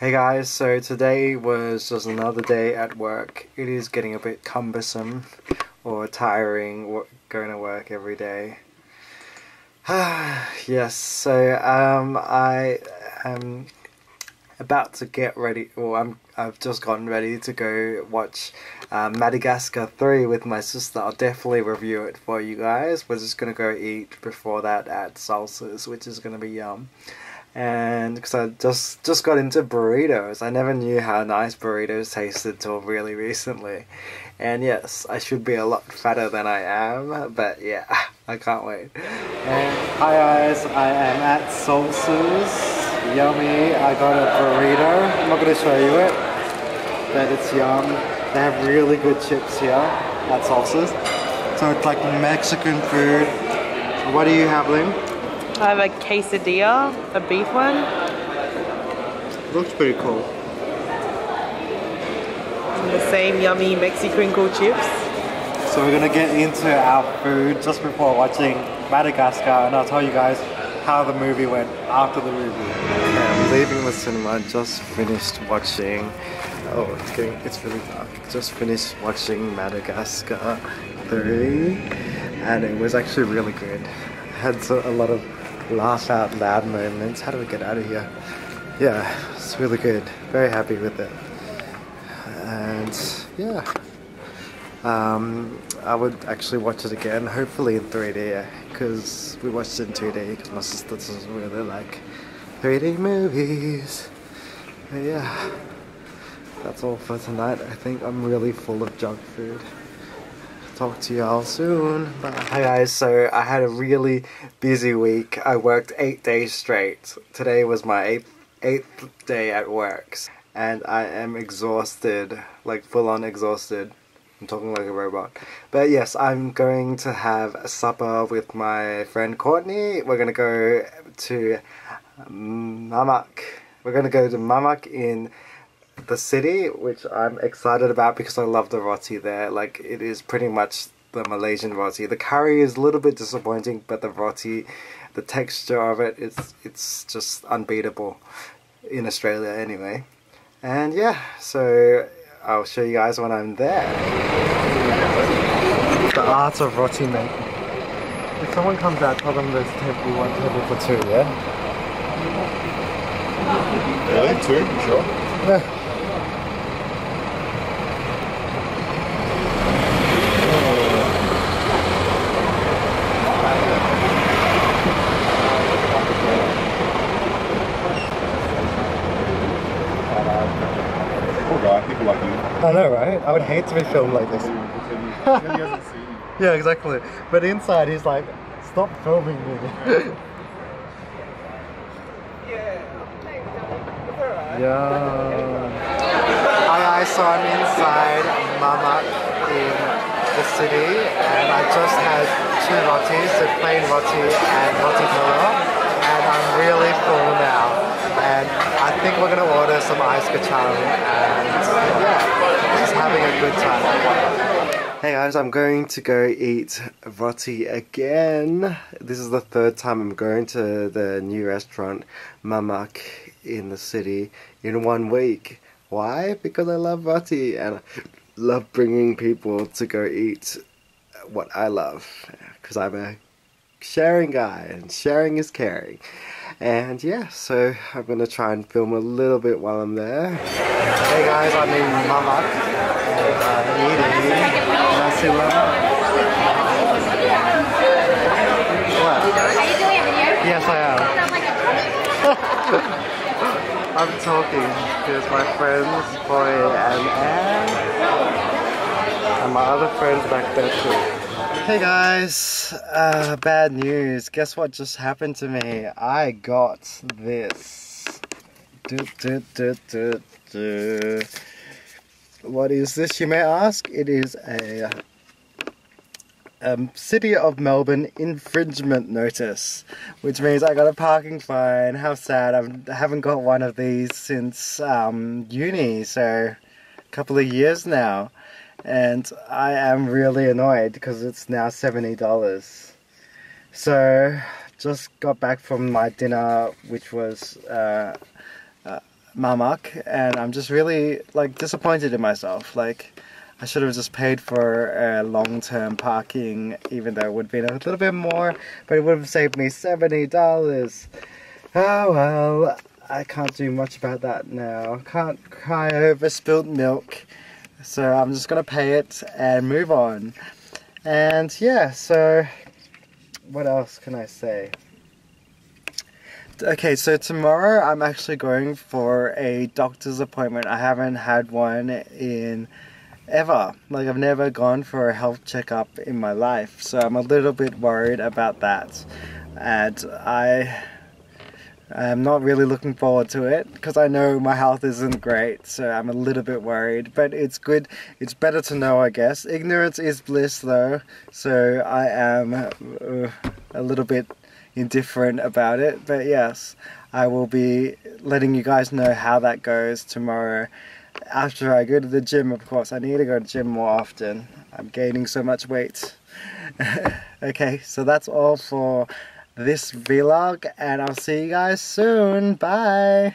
Hey guys, so today was just another day at work. It is getting a bit cumbersome or tiring going to work every day. yes, so um, I am about to get ready, or I'm, I've just gotten ready to go watch uh, Madagascar 3 with my sister. I'll definitely review it for you guys. We're just going to go eat before that at Salsa's, which is going to be yum and because I just just got into burritos. I never knew how nice burritos tasted till really recently. And yes, I should be a lot fatter than I am, but yeah, I can't wait. And hi guys, I am at Salsa's. Yummy, I got a burrito. I'm not going to show you it, but it's yum. They have really good chips here at Salsa's. So it's like Mexican food. What do you have, Lim? I have a quesadilla, a beef one. Looks pretty cool. And the same yummy Mexi crinkle chips. So we're gonna get into our food just before watching Madagascar and I'll tell you guys how the movie went after the movie. Okay, I'm leaving the cinema, just finished watching Oh, it's getting, it's really dark. Just finished watching Madagascar 3 and it was actually really good. Had a lot of laugh out loud moments. How do we get out of here? Yeah, it's really good. Very happy with it. And yeah, um, I would actually watch it again, hopefully in 3D, because we watched it in 2D because my sister doesn't really like 3D movies. But yeah, that's all for tonight. I think I'm really full of junk food talk to y'all soon. Bye. Hi guys, so I had a really busy week. I worked eight days straight. Today was my eighth, eighth day at work. And I am exhausted, like full on exhausted. I'm talking like a robot. But yes, I'm going to have a supper with my friend Courtney. We're going to go to Mamak. We're going to go to Mamak in the city, which I'm excited about because I love the roti there. Like it is pretty much the Malaysian roti. The curry is a little bit disappointing, but the roti, the texture of it, it's it's just unbeatable in Australia anyway. And yeah, so I'll show you guys when I'm there. The art of roti making. If someone comes out, tell them there's table, one table for two, yeah? Really? Two? Sure? I know, right? I would hate to be filmed like this. yeah, exactly. But inside, he's like, stop filming me. yeah. Hi so I'm inside Mamak in the city and I just had two rotis, a plain roti and roti polo and I'm really full now and I think we're to order some ice kacang and yeah, just having a good time. Hey guys, I'm going to go eat roti again. This is the third time I'm going to the new restaurant Mamak in the city in one week. Why? Because I love roti and I love bringing people to go eat what I love because I'm a sharing guy and sharing is caring. And yeah, so I'm gonna try and film a little bit while I'm there. Hey guys, I'm in Mamak I'm eating? Yes, I am. I'm talking because my friends, Boy and Anne, and my other friends back there too. Hey guys, uh, bad news. Guess what just happened to me? I got this. Do, do, do, do, do. What is this, you may ask? It is a um, City of Melbourne infringement notice, which means I got a parking fine. How sad! I haven't got one of these since um, uni, so a couple of years now and I am really annoyed because it's now $70 so just got back from my dinner which was uh, uh, Mamak, and I'm just really like disappointed in myself. Like, I should have just paid for uh, long-term parking, even though it would have been a little bit more, but it would have saved me seventy dollars. Oh well, I can't do much about that now. Can't cry over spilt milk, so I'm just gonna pay it and move on. And yeah, so what else can I say? Okay, so tomorrow I'm actually going for a doctor's appointment. I haven't had one in ever. Like I've never gone for a health checkup in my life. So I'm a little bit worried about that. And I I'm not really looking forward to it because I know my health isn't great, so I'm a little bit worried. But it's good, it's better to know, I guess. Ignorance is bliss, though, so I am uh, a little bit indifferent about it. But yes, I will be letting you guys know how that goes tomorrow. After I go to the gym, of course, I need to go to the gym more often. I'm gaining so much weight. okay, so that's all for this vlog and I'll see you guys soon. Bye.